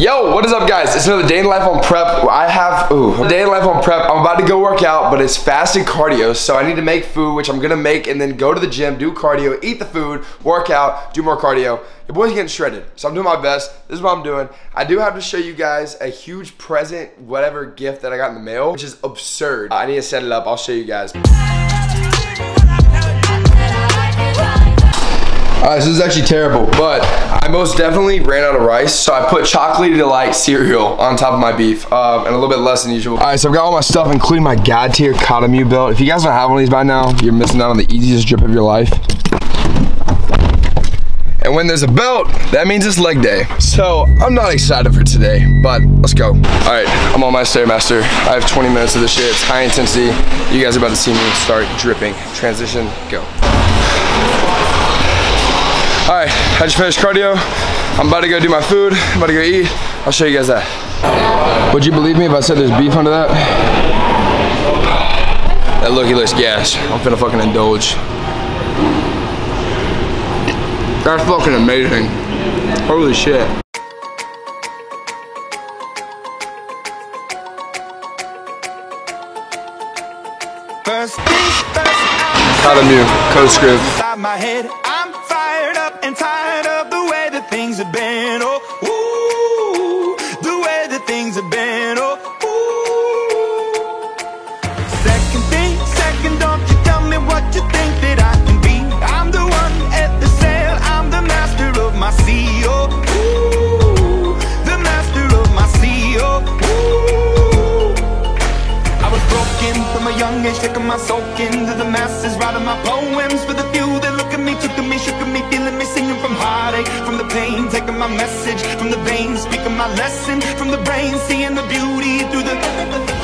Yo, what is up guys? It's another day in life on prep. I have, ooh, day in life on prep. I'm about to go work out, but it's fasted cardio. So I need to make food, which I'm gonna make and then go to the gym, do cardio, eat the food, work out, do more cardio. Your boy's getting shredded. So I'm doing my best. This is what I'm doing. I do have to show you guys a huge present, whatever gift that I got in the mail, which is absurd. I need to set it up. I'll show you guys. Uh, this is actually terrible, but I most definitely ran out of rice, so I put chocolate delight cereal on top of my beef, um, and a little bit less than usual. All right, so I've got all my stuff, including my God tier Katamu belt. If you guys don't have one of these by now, you're missing out on the easiest drip of your life. And when there's a belt, that means it's leg day. So I'm not excited for today, but let's go. All right, I'm on my Stairmaster. I have 20 minutes of this shit. It's high intensity. You guys are about to see me start dripping. Transition, go. All right, I just finished cardio. I'm about to go do my food. I'm about to go eat. I'll show you guys that. Would you believe me if I said there's beef under that? That looky looks gas. I'm finna fucking indulge. That's fucking amazing. Holy shit. Things first, Katamu, code Scriv. My soul into the masses, writing my poems for the few that look at me, took to me, shook at me, feeling me, singing from heartache, from the pain, taking my message from the veins, speaking my lesson from the brain, seeing the beauty through the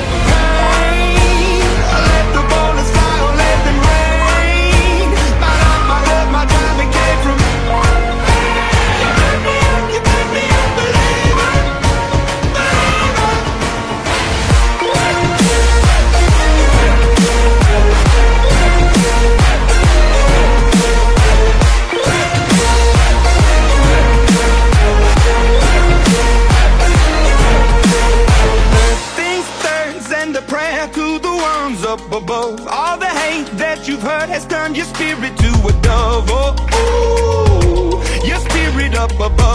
up above. All the hate that you've heard has turned your spirit to a dove. Oh, ooh, your spirit up above.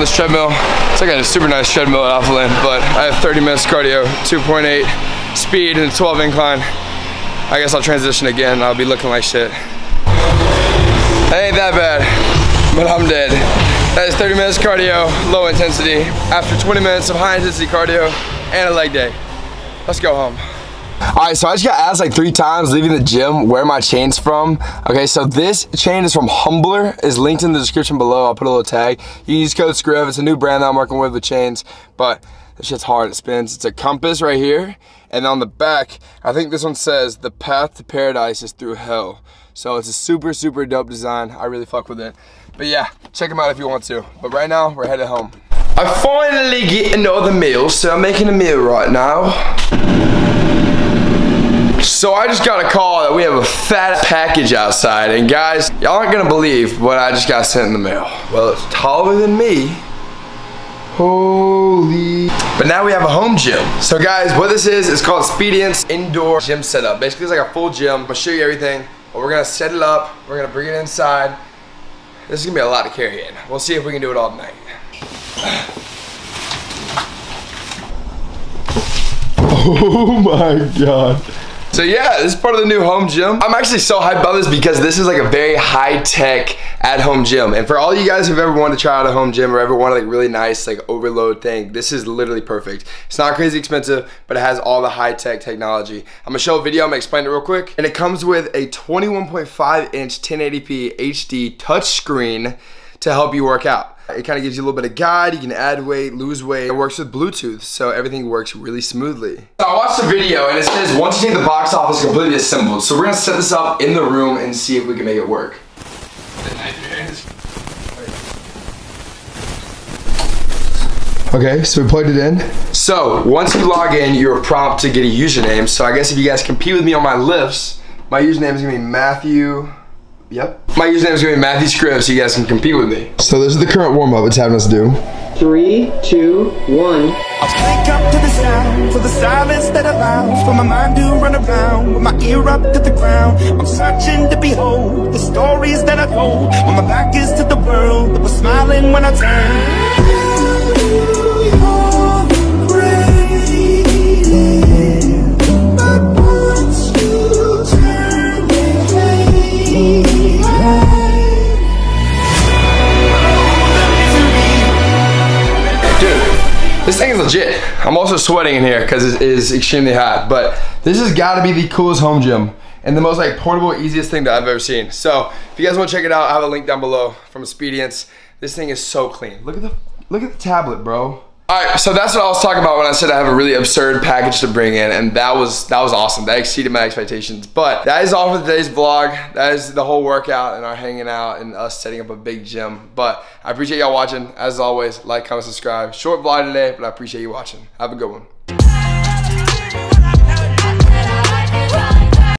On this treadmill. It's like a super nice treadmill at Alphaland, but I have 30 minutes cardio, 2.8 speed and a 12 incline. I guess I'll transition again. I'll be looking like shit. That ain't that bad, but I'm dead. That is 30 minutes cardio, low intensity, after 20 minutes of high intensity cardio and a leg day. Let's go home. All right, so I just got asked like three times leaving the gym where my chain's from. Okay, so this chain is from Humbler, is linked in the description below. I'll put a little tag. You use code SCRIV. It's a new brand that I'm working with with chains, but this shit's hard, it spins. It's a compass right here, and on the back, I think this one says, the path to paradise is through hell. So it's a super, super dope design. I really fuck with it. But yeah, check them out if you want to. But right now, we're headed home. I finally get another meal, so I'm making a meal right now. So I just got a call that we have a fat package outside, and guys, y'all aren't gonna believe what I just got sent in the mail. Well, it's taller than me. Holy. But now we have a home gym. So guys, what this is, is called Speediance Indoor Gym Setup. Basically, it's like a full gym. I'll show you everything, but we're gonna set it up. We're gonna bring it inside. This is gonna be a lot to carry in. We'll see if we can do it all night. Oh my god. So yeah, this is part of the new home gym. I'm actually so hyped about this because this is like a very high-tech at-home gym. And for all you guys who've ever wanted to try out a home gym or ever wanted like really nice like overload thing, this is literally perfect. It's not crazy expensive, but it has all the high-tech technology. I'm gonna show a video, I'm gonna explain it real quick. And it comes with a 21.5 inch 1080p HD touchscreen to help you work out. It kind of gives you a little bit of guide. You can add weight, lose weight. It works with Bluetooth, so everything works really smoothly. So I watched the video and it says once you take the box off, it's completely assembled. So we're gonna set this up in the room and see if we can make it work. Okay, so we plugged it in. So once you log in, you're prompt to get a username. So I guess if you guys compete with me on my lifts, my username is gonna be Matthew. Yep. My username is gonna be Matthew Scriv, so you guys can compete with me. So this is the current warm up it's having us do. Three, two, one. Wake up to the sound, for the silence that allows For my mind to run around, with my ear up to the ground I'm searching to behold the stories that I told When my back is to the world, that was smiling when I turned this thing is legit. I'm also sweating in here because it is extremely hot, but this has got to be the coolest home gym and the most like portable, easiest thing that I've ever seen. So if you guys want to check it out, I have a link down below from Speediance. This thing is so clean. Look at the look at the tablet, bro. All right, so that's what I was talking about when I said I have a really absurd package to bring in, and that was that was awesome. That exceeded my expectations. But that is all for today's vlog. That is the whole workout and our hanging out and us setting up a big gym. But I appreciate y'all watching. As always, like, comment, subscribe. Short vlog today, but I appreciate you watching. Have a good one.